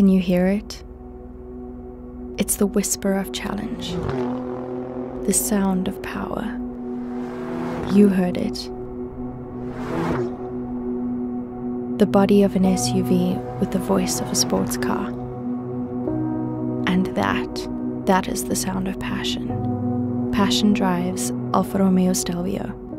Can you hear it? It's the whisper of challenge, the sound of power. You heard it. The body of an SUV with the voice of a sports car. And that, that is the sound of passion. Passion drives Alfa Romeo Stelvio.